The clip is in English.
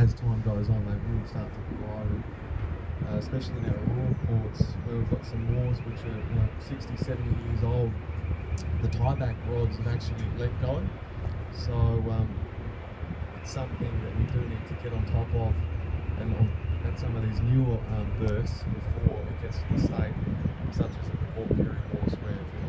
as time goes on, they will start to corrode. Uh, especially in our rural ports where we've got some moors which are you know 60, 70 years old. The tieback rods have actually let go, so um, it's something that we do need to get on top of and on at some of these newer um, berths before it gets to the state, such as the Port Pirie Horse where.